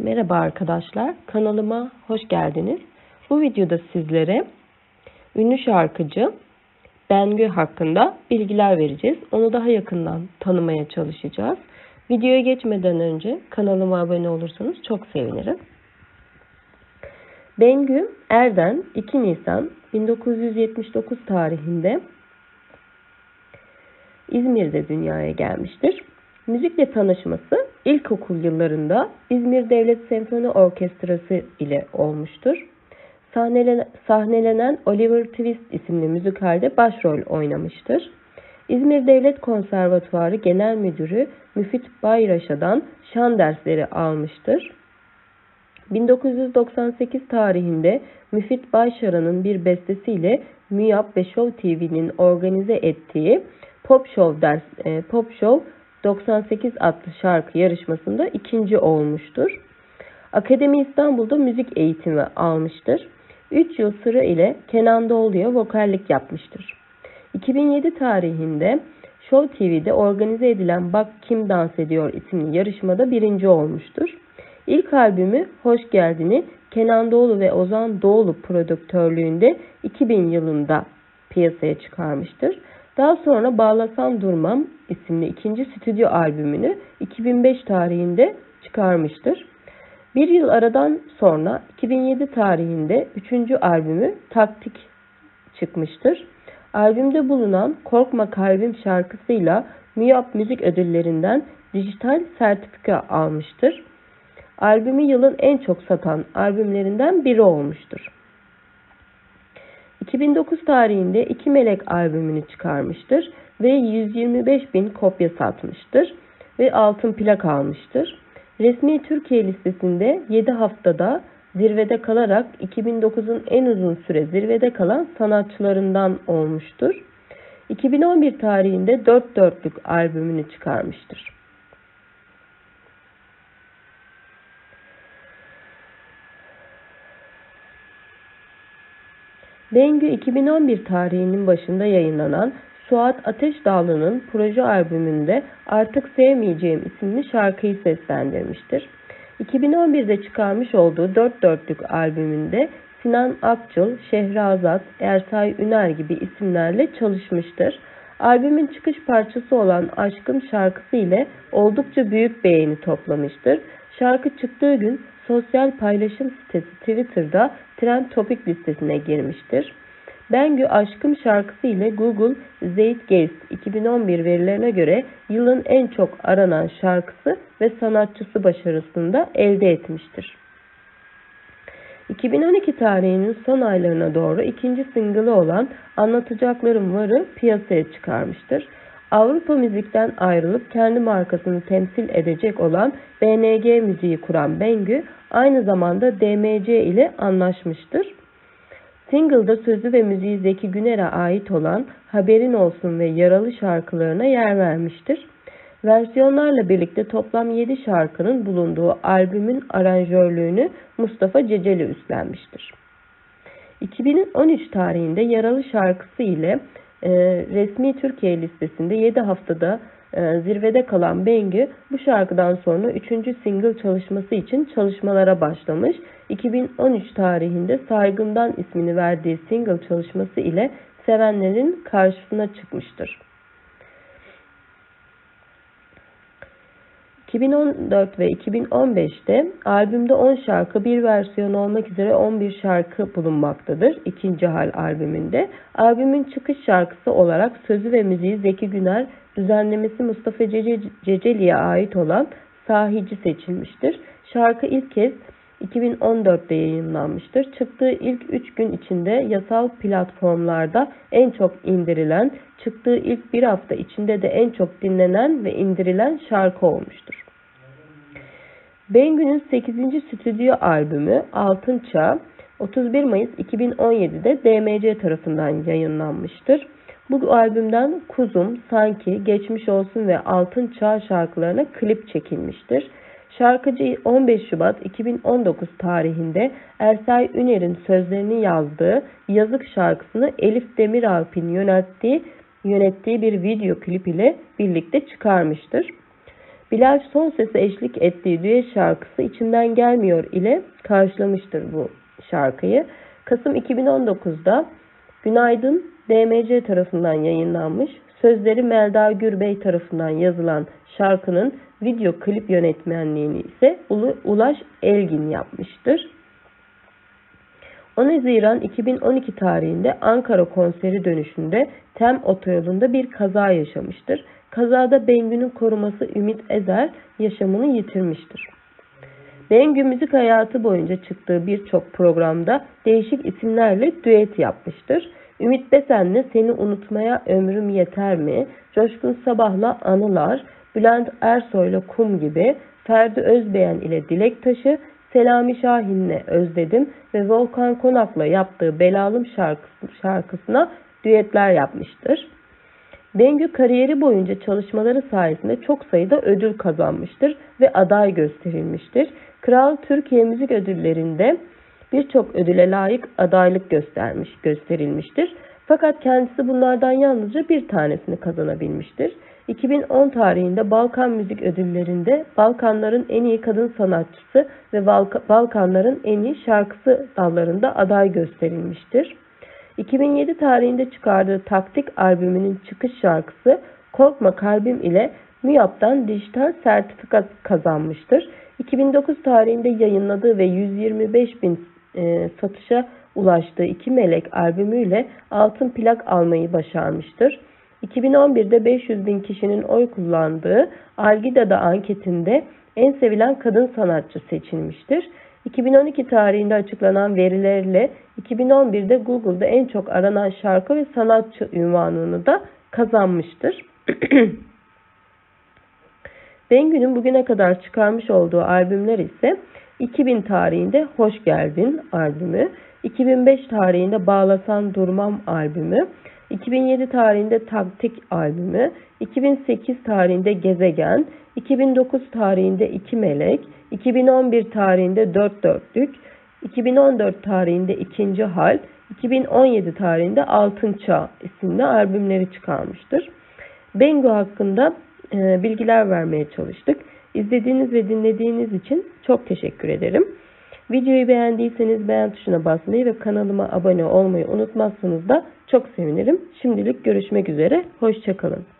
Merhaba arkadaşlar, kanalıma hoş geldiniz. Bu videoda sizlere ünlü şarkıcı Bengü hakkında bilgiler vereceğiz. Onu daha yakından tanımaya çalışacağız. Videoya geçmeden önce kanalıma abone olursanız çok sevinirim. Bengü Erden 2 Nisan 1979 tarihinde İzmir'de dünyaya gelmiştir. Müzikle tanışması ilkokul yıllarında İzmir Devlet Senfoni Orkestrası ile olmuştur. Sahnelenen Oliver Twist isimli müzikalde başrol oynamıştır. İzmir Devlet Konservatuvarı Genel Müdürü Müfit Bayraşa'dan şan dersleri almıştır. 1998 tarihinde Müfit Bayşara'nın bir bestesiyle MÜYAP ve Show TV'nin organize ettiği Pop Show ders e, Pop Show 98 adlı şarkı yarışmasında ikinci olmuştur. Akademi İstanbul'da müzik eğitimi almıştır. 3 yıl sıra ile Kenan Doğulu'ya vokallik yapmıştır. 2007 tarihinde Show TV'de organize edilen Bak Kim Dans Ediyor isimli yarışmada birinci olmuştur. İlk albümü Hoş Geldin'i Kenan Doğulu ve Ozan Doğulu prodüktörlüğünde 2000 yılında piyasaya çıkarmıştır. Daha sonra Bağlasam Durmam isimli ikinci stüdyo albümünü 2005 tarihinde çıkarmıştır. Bir yıl aradan sonra 2007 tarihinde üçüncü albümü Taktik çıkmıştır. Albümde bulunan Korkma Kalbim şarkısıyla MÜYAP Müzik Ödüllerinden dijital sertifika almıştır. Albümü yılın en çok satan albümlerinden biri olmuştur. 2009 tarihinde İki Melek albümünü çıkarmıştır ve 125 bin kopya satmıştır ve altın plak almıştır. Resmi Türkiye listesinde 7 haftada zirvede kalarak 2009'un en uzun süre zirvede kalan sanatçılarından olmuştur. 2011 tarihinde 4 dörtlük albümünü çıkarmıştır. Bengü 2011 tarihinin başında yayınlanan Suat Ateş Dağlı'nın proje albümünde Artık Sevmeyeceğim isimli şarkıyı seslendirmiştir. 2011'de çıkarmış olduğu Dört Dörtlük albümünde Sinan Akçıl, Şehrazat, Ersay Üner gibi isimlerle çalışmıştır. Albümün çıkış parçası olan Aşkım şarkısı ile oldukça büyük beğeni toplamıştır. Şarkı çıktığı gün sosyal paylaşım sitesi Twitter'da trend topik listesine girmiştir. Bengü Aşkım şarkısı ile Google Zeitgeist 2011 verilerine göre yılın en çok aranan şarkısı ve sanatçısı başarısını da elde etmiştir. 2012 tarihinin son aylarına doğru ikinci single'ı olan Anlatacaklarım Var'ı piyasaya çıkarmıştır. Avrupa müzikten ayrılıp kendi markasını temsil edecek olan BNG müziği kuran Bengü aynı zamanda DMC ile anlaşmıştır. Single'da sözü ve müziği Zeki Güner'e ait olan Haberin Olsun ve Yaralı şarkılarına yer vermiştir. Versiyonlarla birlikte toplam 7 şarkının bulunduğu albümün aranjörlüğünü Mustafa Ceceli üstlenmiştir. 2013 tarihinde Yaralı şarkısı ile e, resmi Türkiye listesinde 7 haftada e, zirvede kalan Bengü bu şarkıdan sonra 3. single çalışması için çalışmalara başlamış. 2013 tarihinde Saygımdan ismini verdiği single çalışması ile sevenlerin karşısına çıkmıştır. 2014 ve 2015'te albümde 10 şarkı bir versiyon olmak üzere 11 şarkı bulunmaktadır. İkinci hal albümünde. Albümün çıkış şarkısı olarak sözü ve müziği Zeki Güner, düzenlemesi Mustafa Ceceli'ye ait olan Sahici seçilmiştir. Şarkı ilk kez 2014'te yayınlanmıştır. Çıktığı ilk 3 gün içinde yasal platformlarda en çok indirilen, çıktığı ilk bir hafta içinde de en çok dinlenen ve indirilen şarkı olmuştur. Bengü'nün 8. stüdyo albümü Altın Çağ 31 Mayıs 2017'de DMC tarafından yayınlanmıştır. Bu albümden Kuzum, Sanki, Geçmiş Olsun ve Altın Çağ şarkılarına klip çekilmiştir. Şarkıcı 15 Şubat 2019 tarihinde Ersay Üner'in sözlerini yazdığı Yazık şarkısını Elif Demiralp'in yönettiği, yönettiği bir video klip ile birlikte çıkarmıştır. Bilal son sese eşlik ettiği düet şarkısı İçimden Gelmiyor ile karşılamıştır bu şarkıyı. Kasım 2019'da Günaydın DMC tarafından yayınlanmış, sözleri Melda Gürbey tarafından yazılan şarkının video klip yönetmenliğini ise Ulaş Elgin yapmıştır. 10 Haziran 2012 tarihinde Ankara konseri dönüşünde Tem otoyolunda bir kaza yaşamıştır. Kazada Bengü'nün koruması Ümit Ezer yaşamını yitirmiştir. Bengü müzik hayatı boyunca çıktığı birçok programda değişik isimlerle düet yapmıştır. Ümit Besen'le Seni Unutmaya Ömrüm Yeter mi? Coşkun Sabah'la Anılar, Bülent Ersoy'la Kum gibi, Ferdi Özbeyen ile Dilek Taşı, Selami Şahin'le Özledim ve Volkan Konak'la yaptığı Belalım şarkısı, şarkısına düetler yapmıştır. Bengü kariyeri boyunca çalışmaları sayesinde çok sayıda ödül kazanmıştır ve aday gösterilmiştir. Kral Türkiye Müzik Ödülleri'nde birçok ödüle layık adaylık göstermiş, gösterilmiştir. Fakat kendisi bunlardan yalnızca bir tanesini kazanabilmiştir. 2010 tarihinde Balkan Müzik Ödülleri'nde Balkanların en iyi kadın sanatçısı ve Balkanların en iyi şarkısı dallarında aday gösterilmiştir. 2007 tarihinde çıkardığı Taktik albümünün çıkış şarkısı Korkma Kalbim ile MÜYAP'tan dijital sertifika kazanmıştır. 2009 tarihinde yayınladığı ve 125 bin e, satışa ulaştığı iki Melek albümüyle altın plak almayı başarmıştır. 2011'de 500 bin kişinin oy kullandığı Algida'da anketinde en sevilen kadın sanatçı seçilmiştir. 2012 tarihinde açıklanan verilerle 2011'de Google'da en çok aranan şarkı ve sanatçı ünvanını da kazanmıştır. Bengü'nün bugüne kadar çıkarmış olduğu albümler ise 2000 tarihinde Hoş Geldin albümü, 2005 tarihinde Bağlasan Durmam albümü, 2007 tarihinde Taktik albümü, 2008 tarihinde Gezegen, 2009 tarihinde İki Melek, 2011 tarihinde Dört Dörtlük, 2014 tarihinde İkinci Hal, 2017 tarihinde Altın Çağ isimli albümleri çıkarmıştır. Bengu hakkında bilgiler vermeye çalıştık. İzlediğiniz ve dinlediğiniz için çok teşekkür ederim. Videoyu beğendiyseniz beğen tuşuna basmayı ve kanalıma abone olmayı unutmazsanız da çok sevinirim. Şimdilik görüşmek üzere. Hoşçakalın.